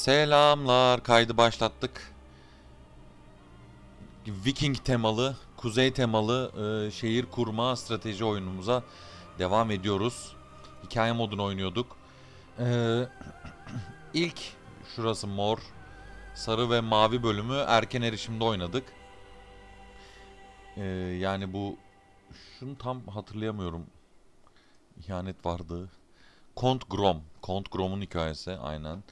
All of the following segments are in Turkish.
Selamlar. Kaydı başlattık. Viking temalı, kuzey temalı e, şehir kurma strateji oyunumuza devam ediyoruz. Hikaye modunu oynuyorduk. E, ilk şurası mor, sarı ve mavi bölümü erken erişimde oynadık. E, yani bu şunu tam hatırlayamıyorum. İhanet vardı. Kont Grom. Kont Grom'un hikayesi aynen.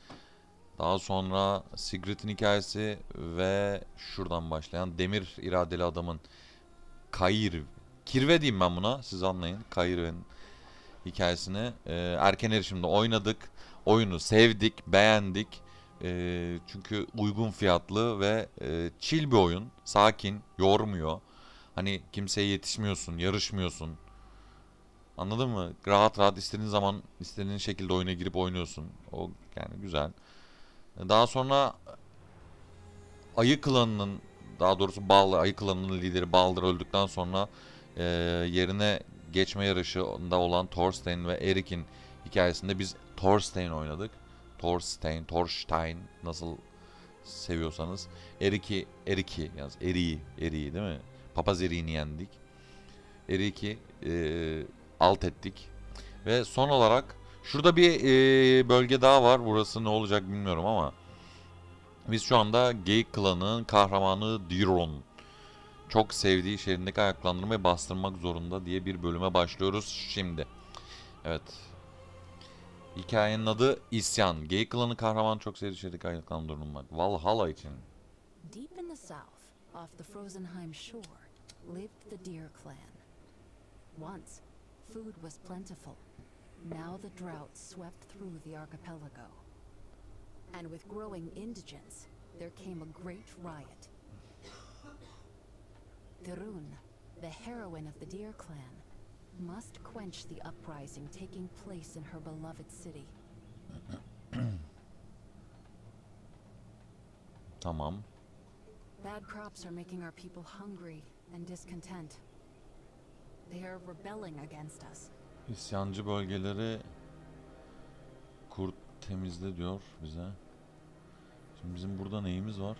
Daha sonra Sigrid'in hikayesi ve şuradan başlayan demir iradeli adamın Kayir, Kirve diyeyim ben buna siz anlayın. Kayirve'nin hikayesini e, erken erişimde oynadık. Oyunu sevdik, beğendik. E, çünkü uygun fiyatlı ve e, chill bir oyun. Sakin, yormuyor. Hani kimseye yetişmiyorsun, yarışmıyorsun. Anladın mı? Rahat rahat istediğin zaman istediğin şekilde oyuna girip oynuyorsun. O yani güzel. Daha sonra Ayı klanının daha doğrusu Baldır, Ayı klanının lideri Baldır öldükten sonra e, yerine geçme yarışında olan Thorstein ve Erik'in hikayesinde biz Thorstein oynadık. Thorstein, Thorstein nasıl seviyorsanız. Erik'i, Erik'i yalnız Erik'i, Erik'i değil mi? Papaz Erik'ini yendik. Erik'i e, alt ettik. Ve son olarak Şurada bir e, bölge daha var. Burası ne olacak bilmiyorum ama. Biz şu anda Geyik Klanı'nın kahramanı Diron. Çok sevdiği şehrindeki ayaklandırmayı bastırmak zorunda diye bir bölüme başlıyoruz şimdi. Evet. Hikayenin adı İsyan. Geyik Klanı kahramanı çok sevdiği şehrindeki ayaklandırmak. Valhalla için. Deep in the south, off the Frozenheim shore, lived the Deer clan. Once, food was plentiful. Now the drought swept through the archipelago. And with growing indigence, there came a great riot. Thirun, the heroine of the Deer clan, must quench the uprising taking place in her beloved city. Tamam. Bad crops are making our people hungry and discontent. They are rebelling against us. İsyancı bölgeleri kurt temizle diyor bize. Şimdi bizim burada neyimiz var?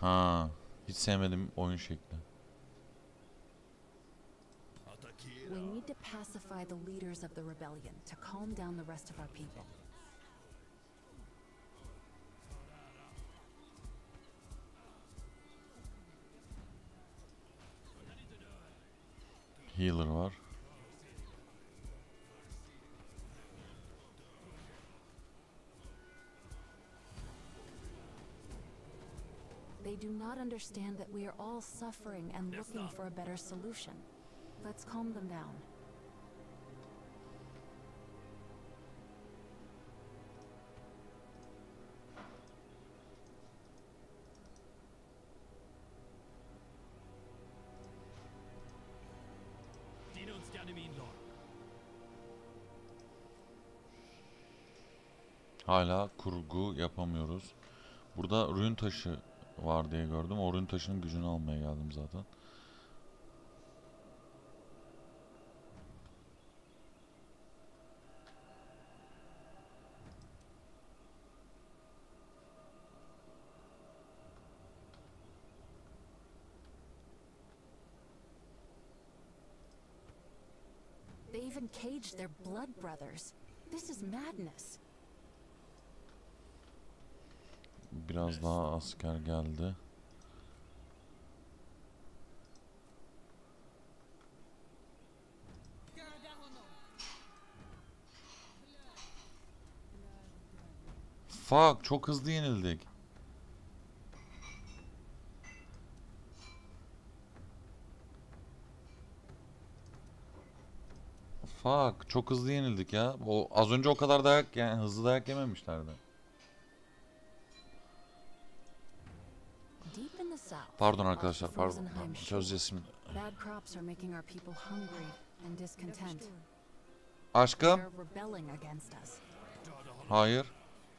Ha, hiç sevmedim oyun şekli. We need to pacify the leaders of the rebellion to calm down the rest of our people. Var. They do not understand that we are all suffering and looking for a better solution. Let's calm them down. Hala kurgu yapamıyoruz. Burada rün taşı var diye gördüm. O rün taşının gücünü almaya geldim zaten. They even caged their blood brothers. This is madness. Biraz daha asker geldi. Fuck çok hızlı yenildik. Fuck çok hızlı yenildik ya. O az önce o kadar dayak yani hızlı dayak yememişlerdi. Pardon arkadaşlar, pardon. Çözeceğim. Aşkım. Hayır.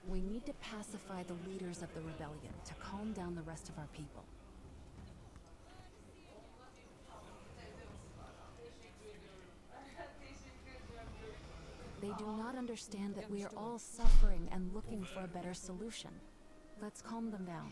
We need to pacify the leaders of the rebellion to calm down the rest of our people. They do not understand that we are all suffering and looking for a better solution. Let's calm them down.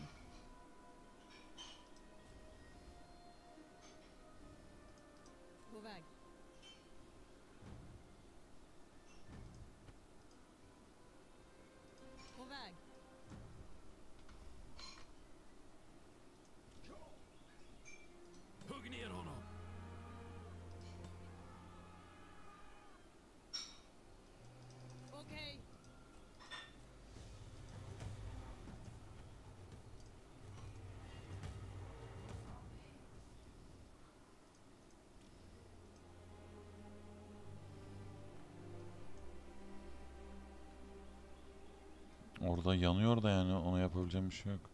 Orada yanıyor da yani ona yapabileceğim bir şey yok.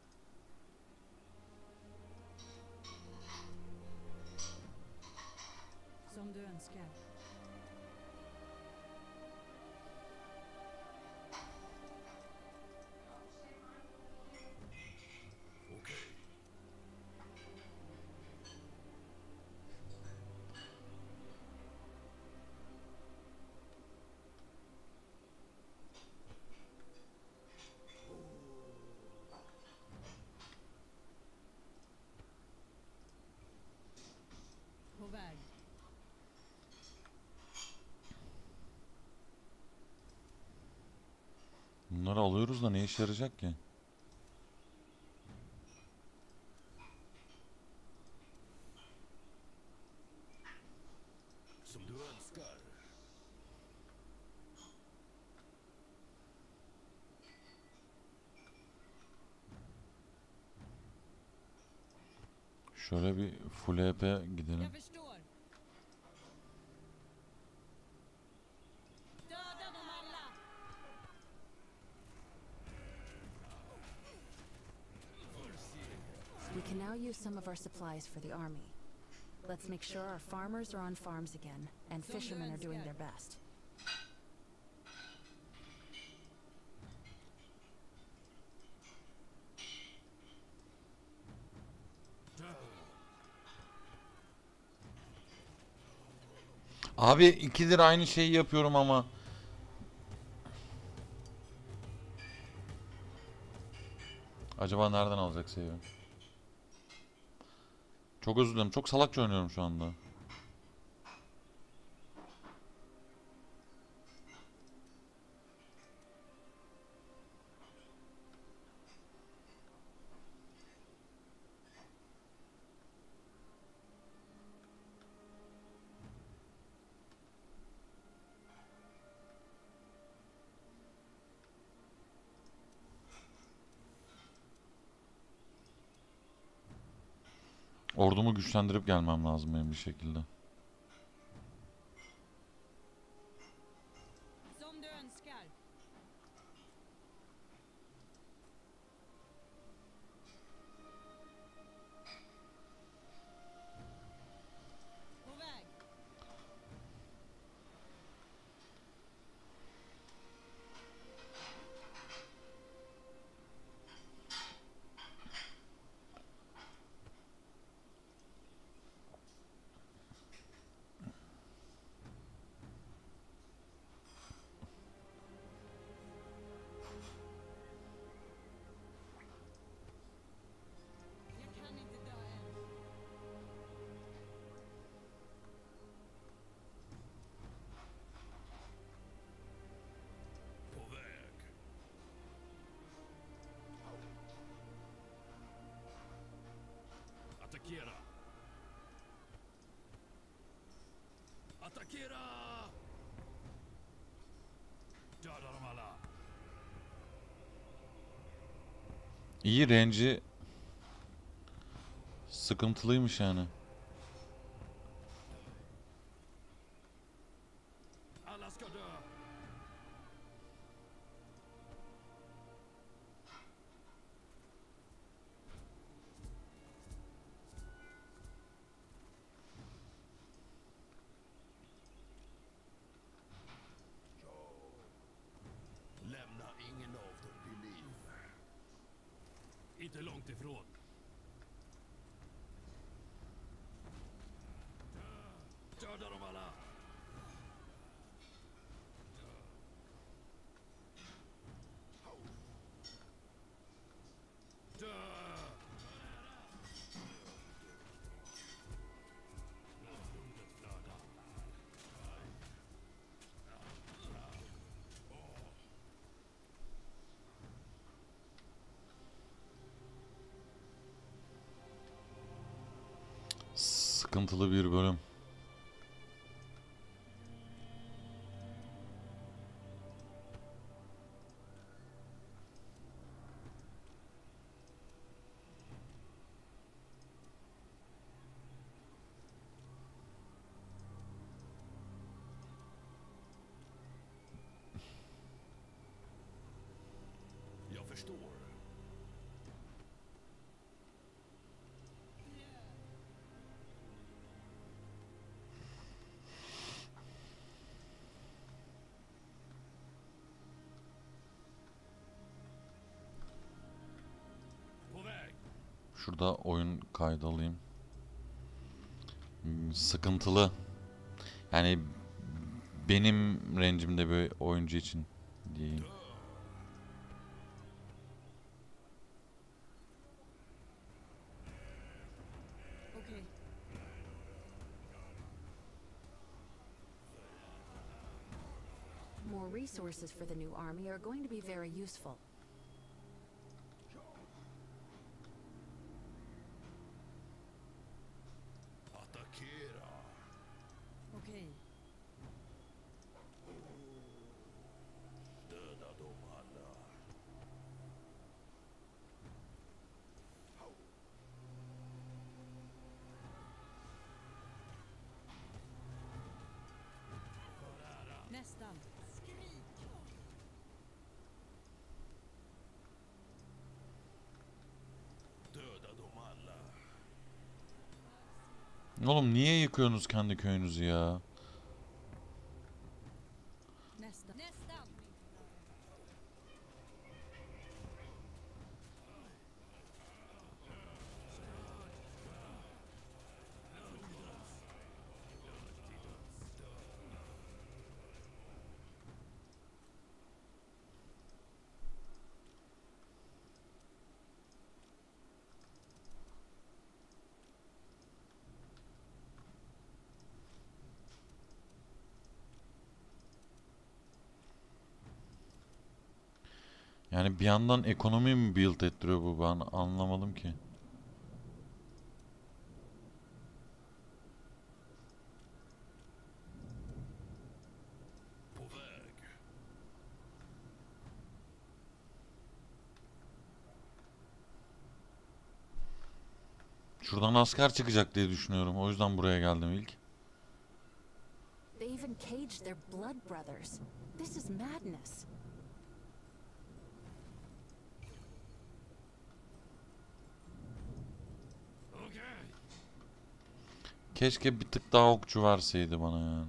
Bunları alıyoruz da ne işe yarayacak ki? Şöyle bir full EP gidelim. Some of our supplies for the army. Let's make sure our farmers are on farms again, and fishermen are doing their best. Abi ikidir aynı şeyi yapıyorum ama. Acaba nereden alacak seviye? Çok özür dilerim. Çok salakça oynuyorum şu anda. Ordumu güçlendirip gelmem lazım benim bir şekilde. Döda dem alla! İyi range'i sıkıntılıymış yani. Sıkıntılı bir bölüm. Jag förstår. Şurada oyun kaydı alayım. Hmm, Sıkıntılı. Yani benim rencimde bir oyuncu için diyeyim. Resources for the new army are going to be very useful. Oğlum niye yıkıyorsunuz kendi köyünüzü ya? Bir yandan ekonomi mi build ettiriyor bu ben anlamadım ki. Şuradan asker çıkacak diye düşünüyorum. O yüzden buraya geldim ilk. They even caged their blood brothers. This is madness. Keşke bir tık daha okçu verseydi bana yani.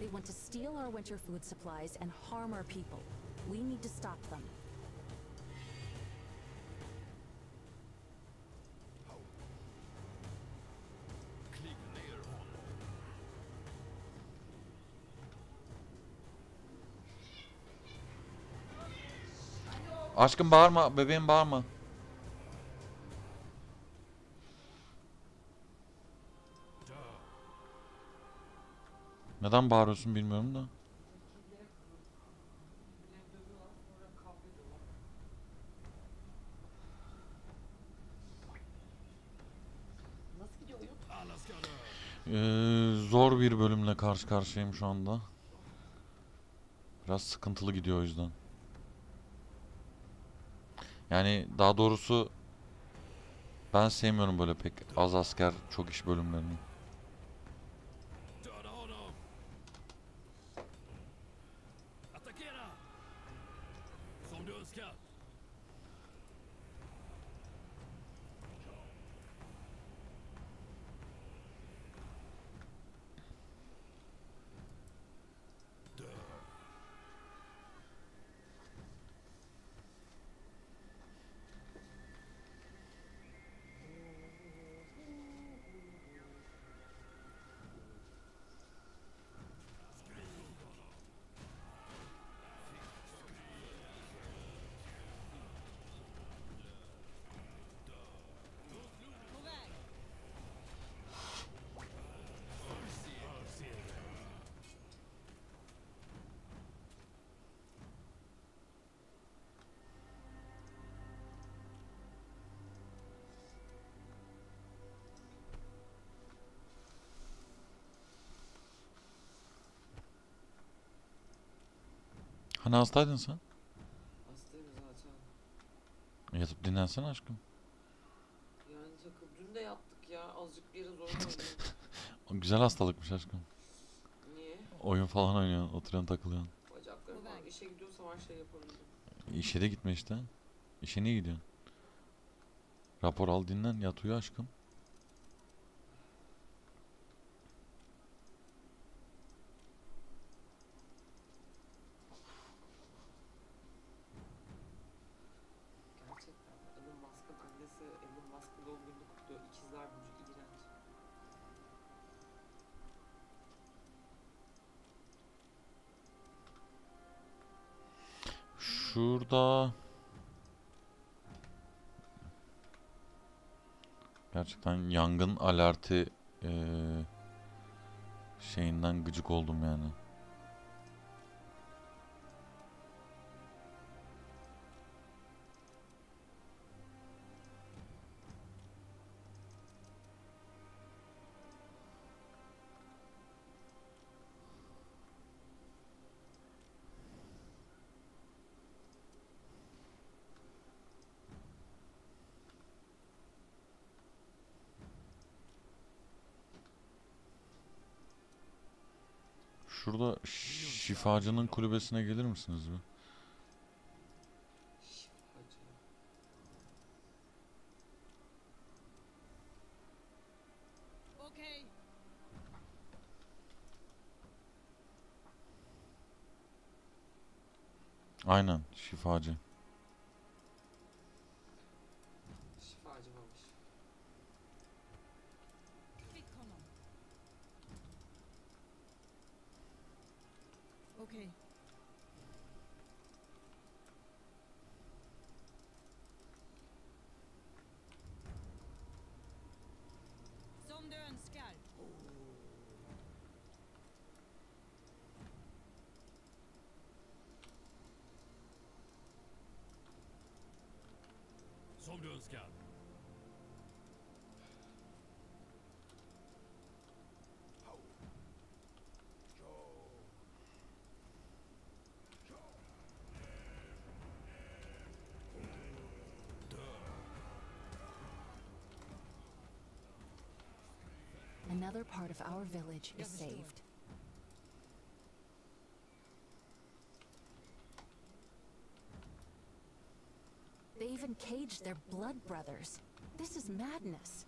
They want to steal our winter food supplies and harm our people. We need to stop them. Aşkım bağırma, bebeğim bağırma. Neden bağırıyorsun bilmiyorum da. Ee, zor bir bölümle karşı karşıyayım şu anda. Biraz sıkıntılı gidiyor o yüzden. Yani daha doğrusu ben sevmiyorum böyle pek az asker çok iş bölümlerini. Hani hastaydın sen? Hastayım zaten. Yatıp dinlensene aşkım. Yani takıl. Dün de yattık ya. Azıcık bir yere zor oynadım. O güzel hastalıkmış aşkım. Niye? Oyun falan oynuyorsun, oturuyorsun takılıyorsun. Bacaklarım falan. İşe gidiyorsam her şey yapabildim. İşe de gitme işte. İşe niye gidiyorsun? Rapor al dinlen yat uyu aşkım. Gerçekten yangın alerti eee, şeyinden gıcık oldum yani. Şurada şifacının kulübesine gelir misiniz. Okej. Aynen. Şifacı Another part of our village is saved. They even caged their blood brothers. This is madness.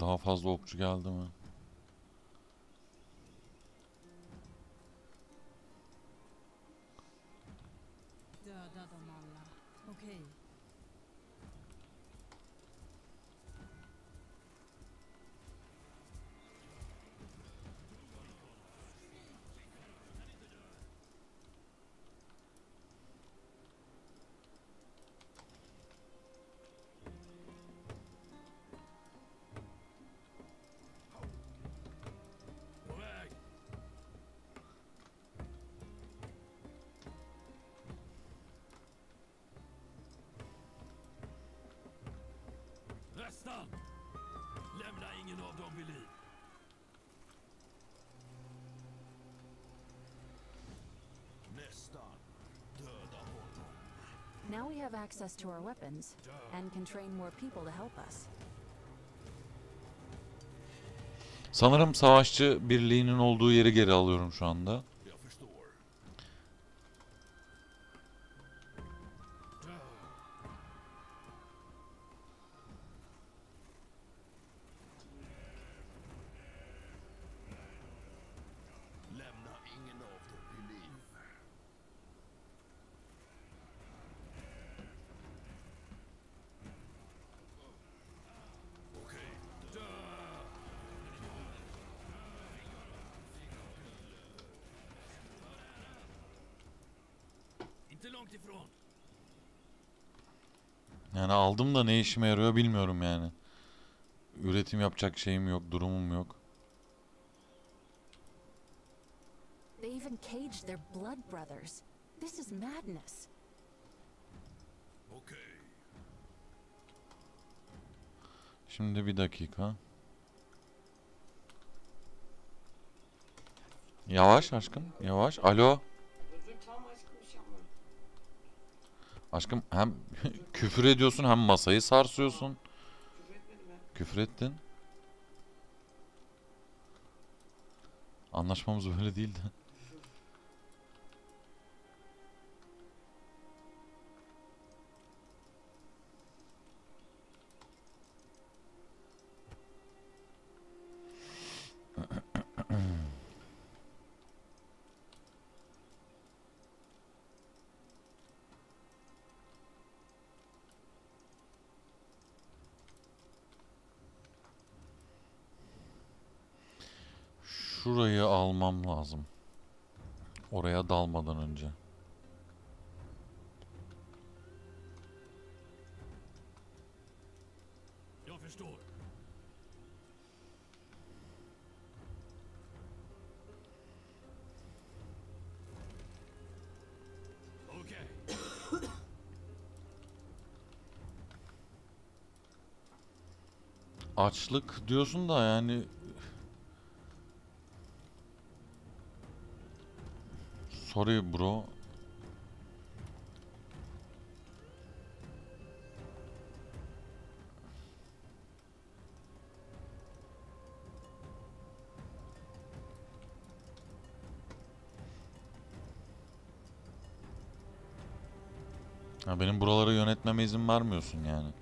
Daha fazla okçu geldi mi? Now we have access to our weapons and can train more people to help us. Sanırım savaşçı birliğinin olduğu yeri geri alıyorum şu anda. Aldım da ne işime yarıyor bilmiyorum yani. Üretim yapacak şeyim yok, durumum yok. They even caged their blood brothers. This is madness. Okej. Şimdi bir dakika. Yavaş aşkım. Yavaş. Alo. Aşkım hem küfür ediyorsun hem masayı sarsıyorsun. Küfür ettin. Anlaşmamız böyle değildi. Almam lazım. Oraya dalmadan önce. Açlık diyorsun da yani Sorry bro. Ha benim buraları yönetmeme izin vermiyorsun yani.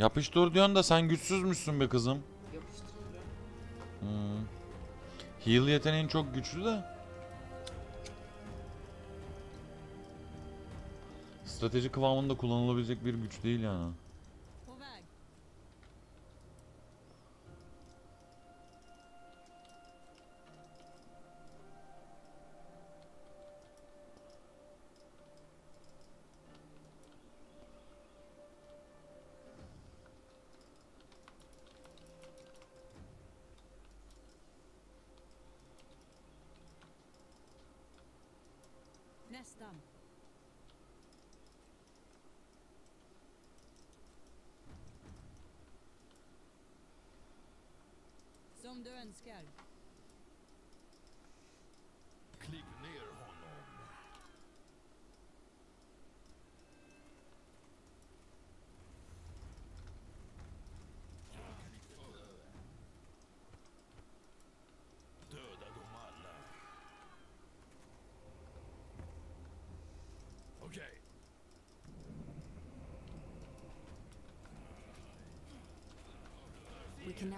Yapıştır diyorsun da sen güçsüzmüşsün be kızım. Hmm. Heal yeteneğin çok güçlü de. Strateji kıvamında kullanılabilecek bir güç değil yani. que Schiari.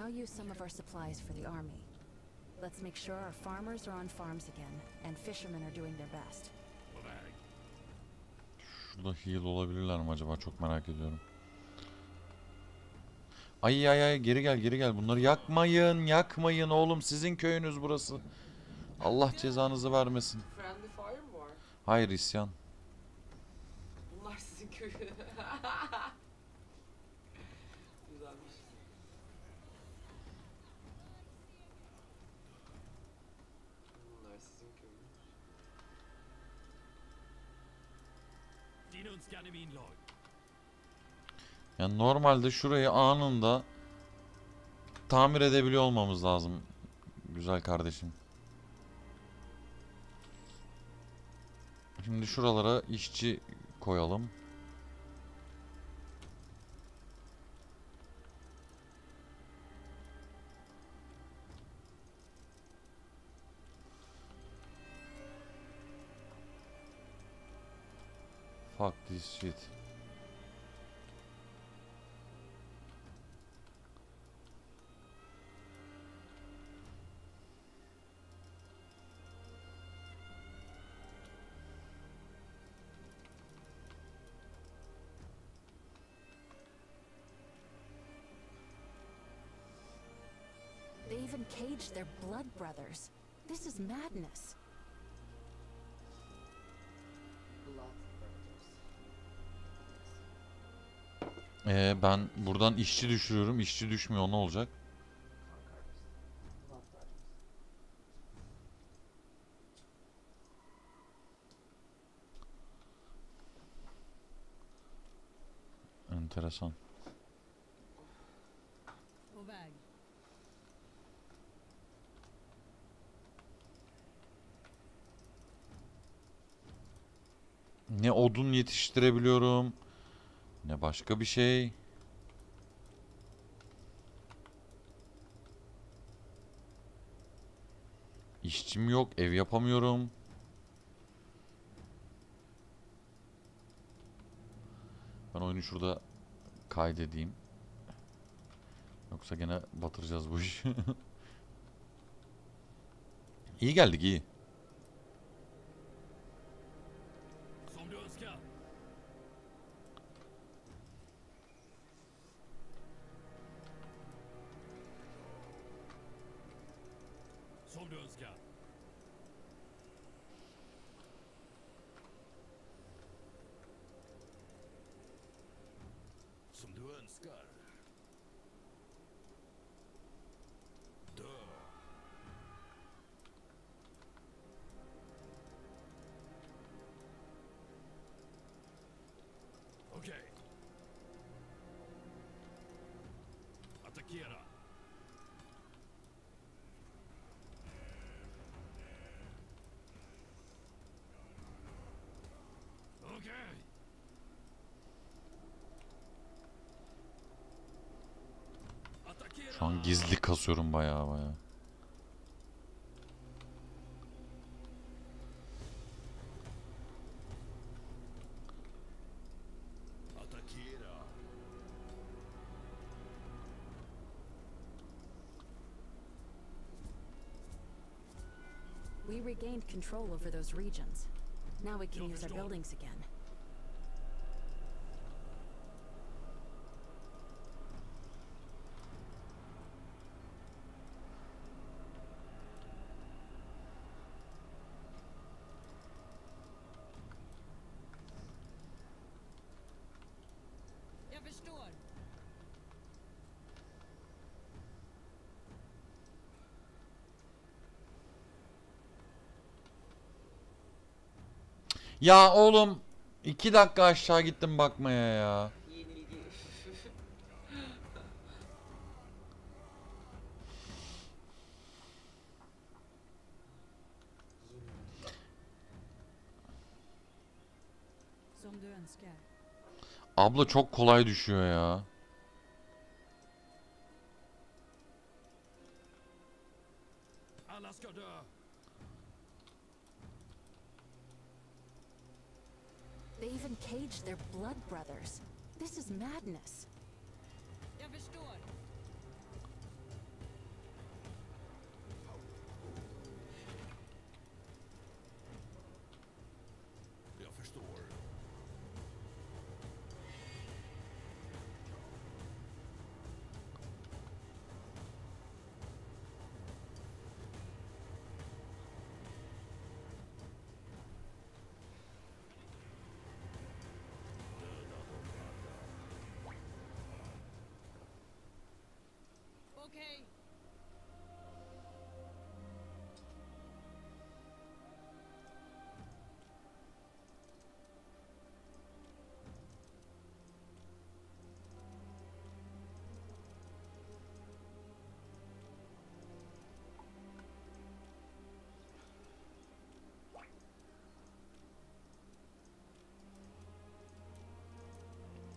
Now use some of our supplies for the army. Let's make sure our farmers are on farms again, and fishermen are doing their best. Şurada heal olabilirler mi acaba? Çok merak ediyorum. Ay ay ay geri gel geri gel. Bunları yakmayın yakmayın oğlum. Sizin köyünüz burası. Allah cezanızı vermesin. Friendly fire mı var? Hayır isyan. Yani normalde şurayı anında tamir edebiliyor olmamız lazım. Güzel kardeşim. Şimdi şuralara işçi koyalım. This shit. They even caged their blood brothers. This is madness. Ee, ben buradan işçi düşürüyorum. İşçi düşmüyor. Ne olacak? Enteresan. Ne odun yetiştirebiliyorum. Ne başka bir şey. İşçim yok, ev yapamıyorum. Ben oyunu şurada kaydedeyim. Yoksa gene batıracağız bu işi. iyi geldik iyi. We regained control over those regions. Now we can use our buildings again. Ya oğlum iki dakika aşağı gittim bakmaya ya. Abla çok kolay düşüyor ya. Caged their blood brothers. This is madness. Okej.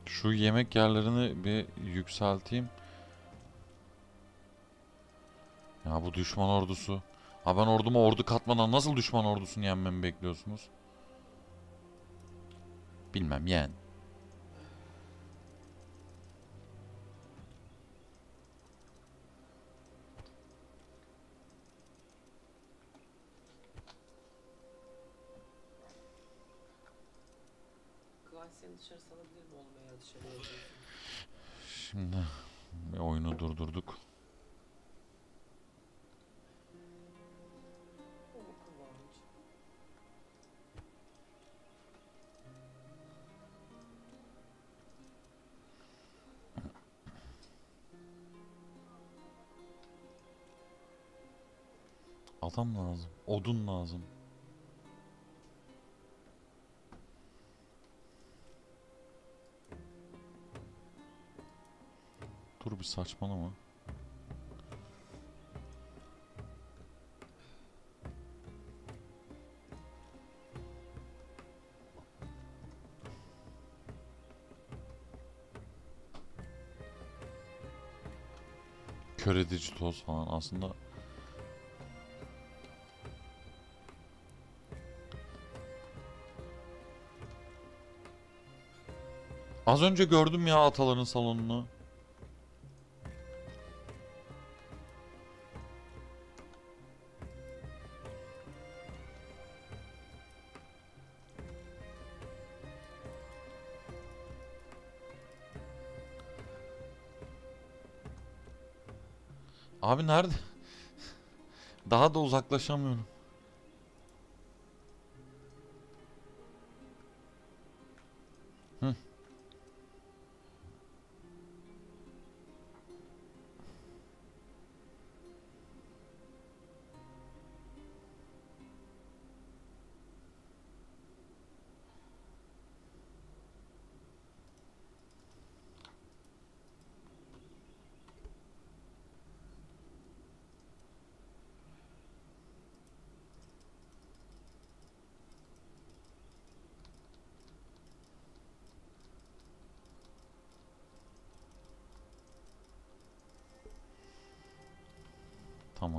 Şu yemek yerlerini bir yükselteyim. Bu düşman ordusu. Ha ben orduma ordu katmadan nasıl düşman ordusunu yenmemi bekliyorsunuz? Bilmem yazıyorsun? Şimdi oyunu durdurduk. Adam lazım. Odun lazım. saçmalama. Kör edici toz falan aslında Az önce gördüm ya ataların salonunu. Abi nerede? Daha da uzaklaşamıyorum.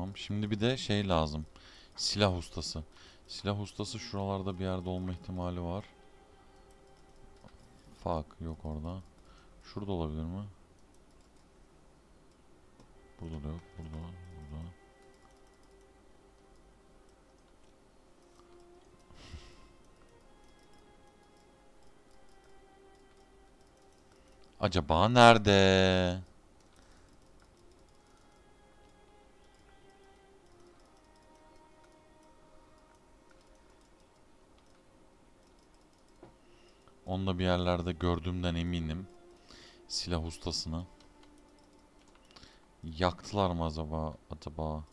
Tamam. Şimdi bir de şey lazım. Silah ustası. Silah ustası şuralarda bir yerde olma ihtimali var. Fuck yok orada. Şurada olabilir mi? Burada da yok. Burada. Burada. Acaba nerede? Onu da bir yerlerde gördüğümden eminim. Silah ustasını. Yaktılar mı acaba? Acaba?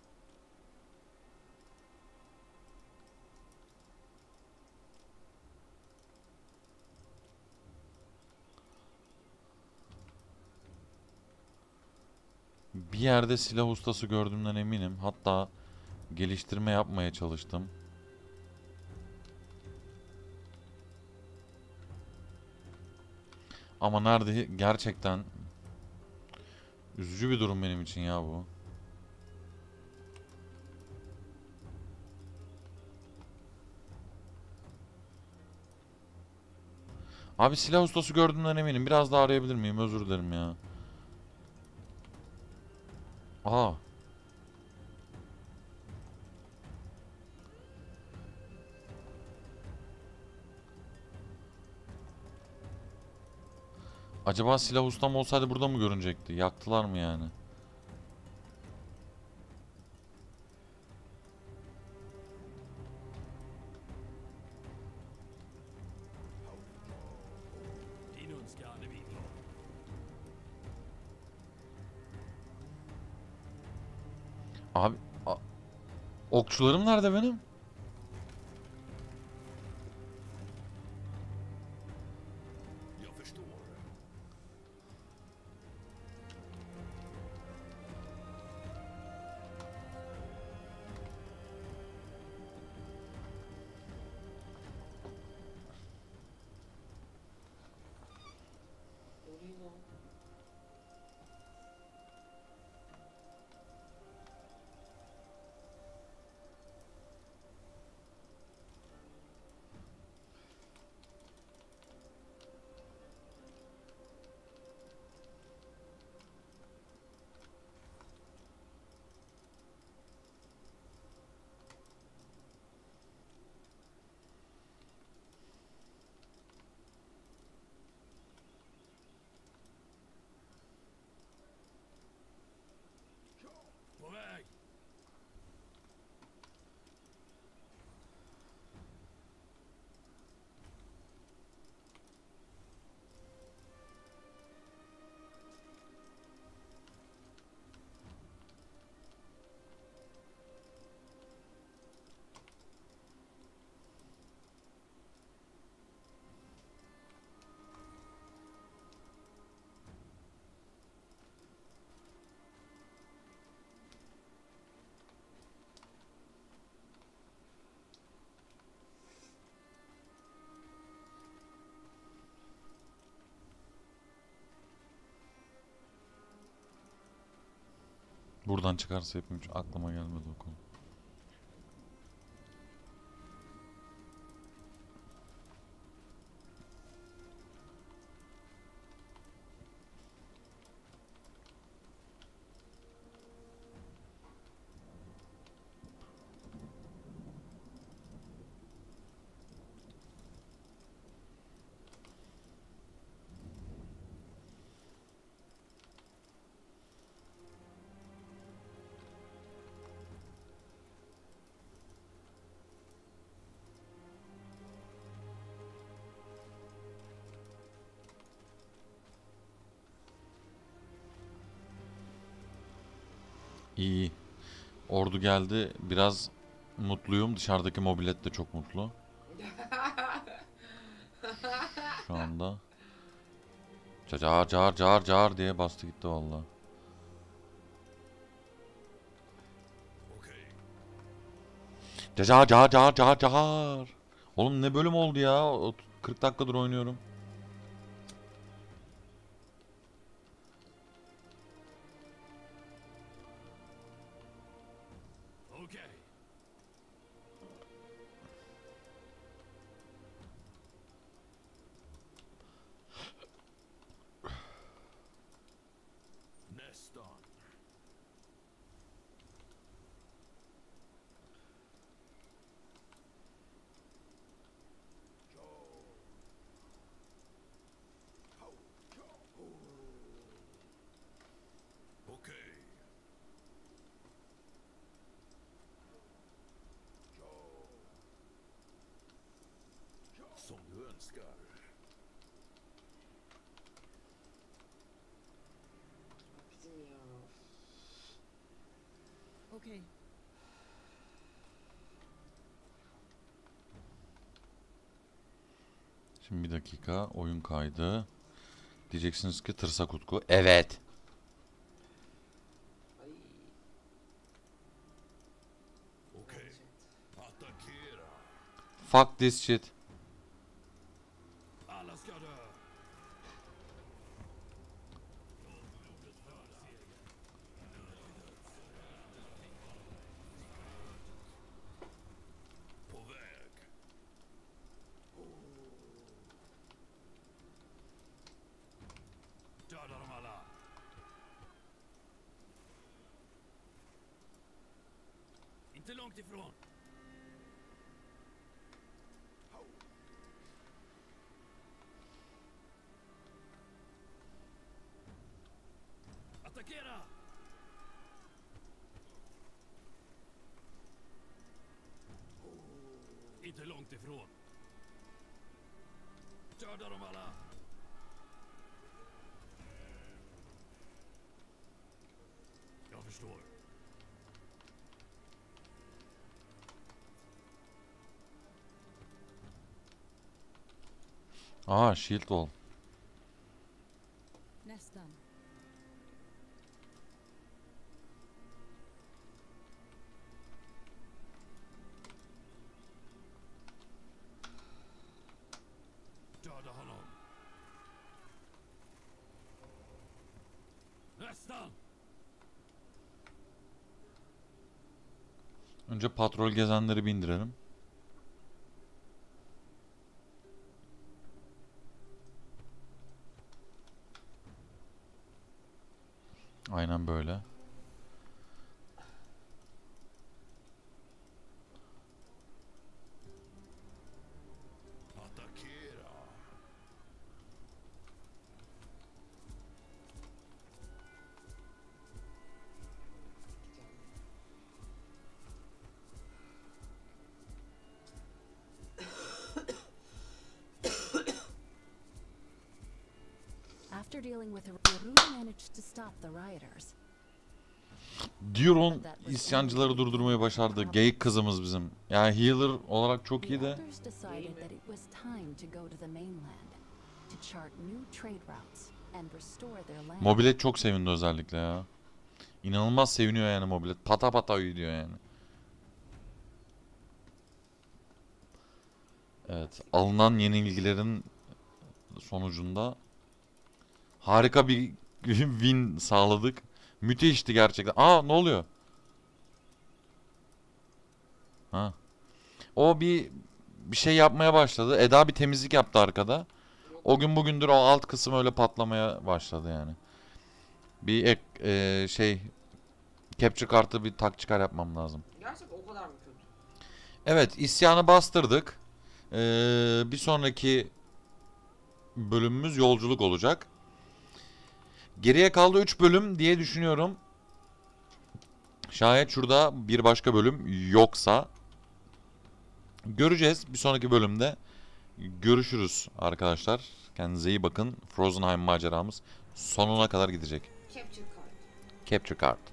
Bir yerde silah ustası gördüğümden eminim. Hatta geliştirme yapmaya çalıştım. Ama nerede gerçekten üzücü bir durum benim için ya bu. Abi silah ustası gördüğümden eminim. Biraz daha arayabilir miyim? Özür dilerim ya. Aa. Acaba silah ustam olsaydı burada mı görünecekti? Yaktılar mı yani? Abi okçularım nerede benim? Buradan çıkarsa. Hiç Aklıma gelmedi o konu. İyi. Ordu geldi. Biraz mutluyum. Dışarıdaki mobilet de çok mutlu. Şu anda. Car car car car diye bastı gitti valla. Car car car car car. Oğlum ne bölüm oldu ya? O 40 dakikadır oynuyorum. Bizim ya. Okej. Şimdi bir dakika. Oyun kaydı. Diyeceksiniz ki tırsak utku. Evet. Fuck this shit. Aa shield wall. Önce patrol gezenleri bindirelim. Aynen böyle. Diron isyancıları durdurmayı başardı. Geyik kızımız bizim. Yani healer olarak çok iyi de. Mobilet çok sevindi özellikle ya. İnanılmaz seviniyor yani mobilet. Pata pata uyuyor yani. Evet. Alınan yenilgilerin sonucunda harika bir win sağladık. Müthişti gerçekten. Aa ne oluyor? Ha. O bir bir şey yapmaya başladı. Eda bir temizlik yaptı arkada. O gün bugündür o alt kısım öyle patlamaya başladı yani. Bir ek, e, şey capture kartı bir tak çıkar yapmam lazım. Gerçekten o kadar mı kötü? Evet isyanı bastırdık. Ee, bir sonraki bölümümüz yolculuk olacak. Geriye kaldı 3 bölüm diye düşünüyorum. Şayet şurada bir başka bölüm yoksa göreceğiz. Bir sonraki bölümde görüşürüz arkadaşlar. Kendinize iyi bakın. Frozenheim maceramız sonuna kadar gidecek. Capture card. Capture card.